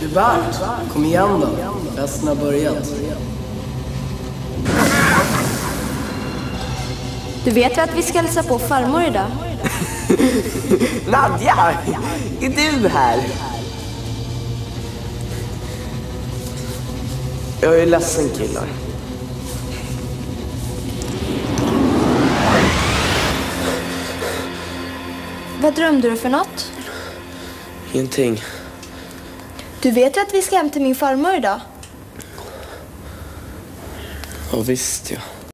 Du Bert, kom igen då. Festen har börjat. Du vet ju att vi ska hälsa på farmor idag. Nadja! Är du här? Jag är ledsen killar. Vad drömde du för något? Ingenting. Du vet ju att vi ska hem till min farmor idag. Ja, visst ja.